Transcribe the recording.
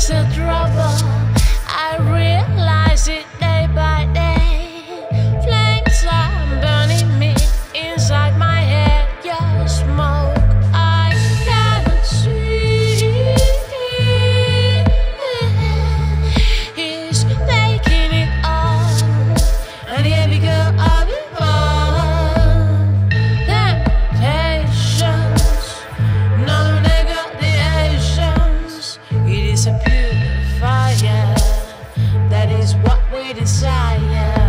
eyes to purify, yeah. that is what we desire.